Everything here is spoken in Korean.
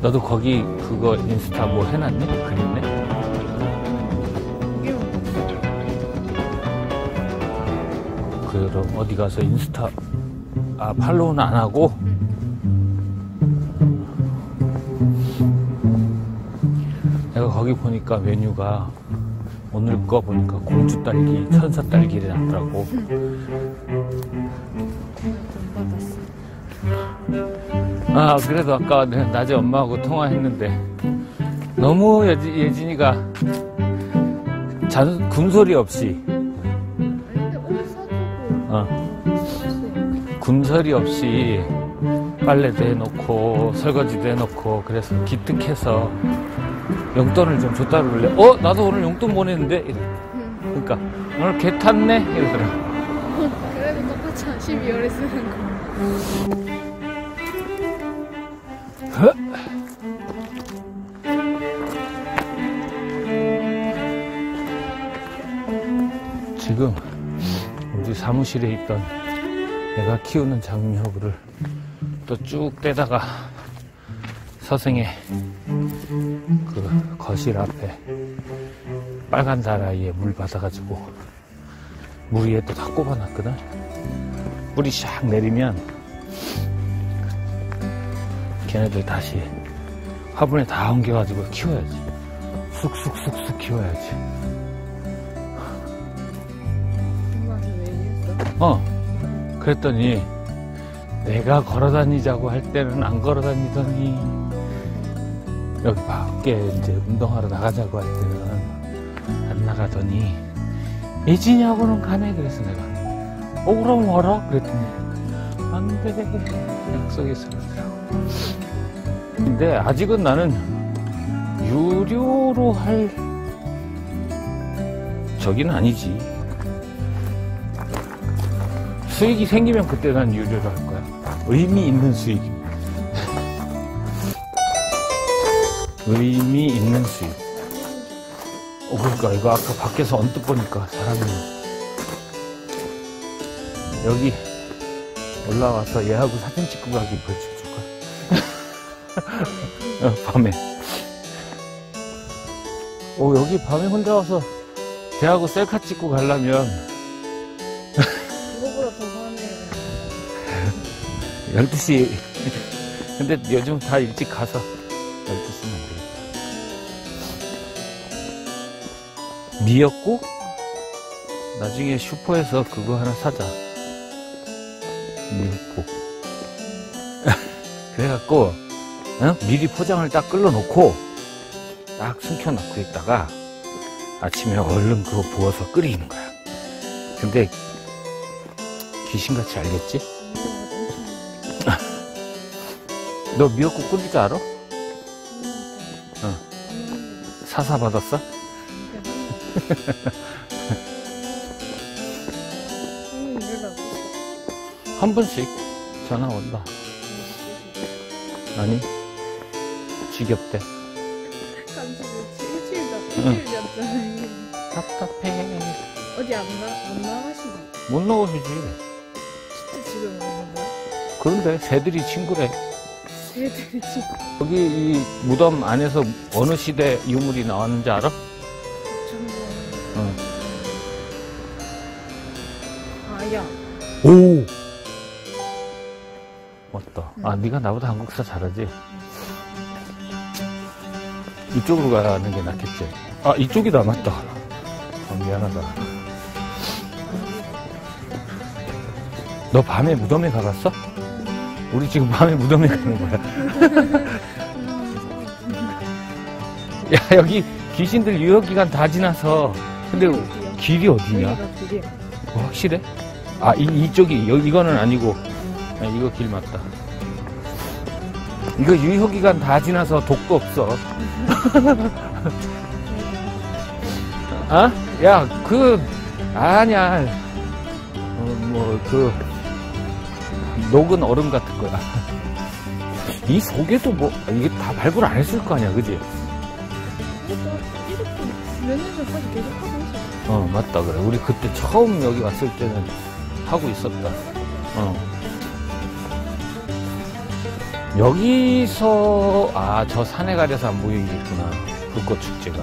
너도 거기 그거 인스타 뭐 해놨니? 이게만 봤어. 그럼 어디 가서 인스타 아 팔로우는 안 하고 내가 거기 보니까 메뉴가 오늘 거 보니까 공주 딸기, 천사 딸기를 놨더라고. 아 그래도 아까 내- 낮에 엄마하고 통화했는데 너무 예지, 예진이가 잔, 군소리 없이 사주고 어. 군소리 없이 빨래도 해놓고 설거지도 해놓고 그래서 기특해서 용돈을 좀 줬다 그럴래? 어? 나도 오늘 용돈 보냈는데? 이래. 그러니까 오늘 개 탔네? 이러더라 그래도 똑같이 12월에 쓰는 거. 지금 우리 사무실에 있던 내가 키우는 장미허브를 또 쭉 떼다가 서생에 그 거실 앞에 빨간 다라이에 물 받아가지고 물 위에 또 다 꼽아놨거든. 뿌리 샥 내리면 걔네들 다시 화분에 다 옮겨가지고 키워야지. 쑥쑥쑥쑥 키워야지. 엄마한테 왜 이랬어? 어. 그랬더니 내가 걸어 다니자고 할 때는 안 걸어 다니더니 여기 밖에 이제 운동하러 나가자고 할 때는 안 나가더니 예진이하고는 가네 그래서 내가 어 그럼 와라 그랬더니 안돼 약속이 있어가지고 근데 아직은 나는 유료로 할 저기는 아니지 수익이 생기면 그때 난 유료로 할 거야. 의미 있는 수익. 의미 있는 수익. 어, 그러니까 이거 아까 밖에서 언뜻 보니까 사람이 여기 올라와서 얘하고 사진 찍고 가기 보여줄까? 어, 밤에. 어, 여기 밤에 혼자 와서 걔하고 셀카 찍고 가려면 그거보다 더 많네. 12시. 근데 요즘 다 일찍 가서 12시면 안 되겠다. 미역국? 나중에 슈퍼에서 그거 하나 사자. 미역국. 그래갖고, 어? 미리 포장을 딱 끌어놓고, 딱 숨겨놓고 있다가, 아침에 얼른 그거 부어서 끓이는 거야. 근데, 귀신같이 알겠지? 너 미역국 끓일 줄 알아? 많네. 사사 받았어? 한 번씩 전화 온다. 아니, 지겹대. 일주일 전, 응. 일주일 전잖아요. 답답해. 어디 안 나, 안 나가시고. 못 나오시지. 진짜 집에 오는 거야? 그런데 새들이 친구래. 새들이 지금. 여기 이 무덤 안에서 어느 시대 유물이 나왔는지 알아? 전부. 응. 아, 야. 오! 맞다. 아, 네가 나보다 한국사 잘하지? 이쪽으로 가는 게 낫겠지? 아, 이쪽이다. 맞다. 아, 미안하다. 너 밤에 무덤에 가봤어? 우리 지금 밤에 무덤에 가는 거야. 야, 여기 귀신들 유효기간 다 지나서. 근데 길이 어디냐? 어, 확실해? 아, 이, 이쪽이, 여, 이거는 아니고, 아, 이거 길 맞다. 이거 유효기간 다 지나서 독도 없어. 아? 야, 그, 아니야. 어, 뭐, 그, 녹은 얼음 같은 거야. 이 속에도 뭐, 이게 다 발굴 안 했을 거 아니야, 그지? 이것도 이렇게 몇년 전까지 계속 하고 있었어. 어, 맞다, 그래. 우리 그때 처음 여기 왔을 때는 하고 있었다. 어. 여기서 아 저 산에 가려서 안 보이겠구나. 불꽃 축제가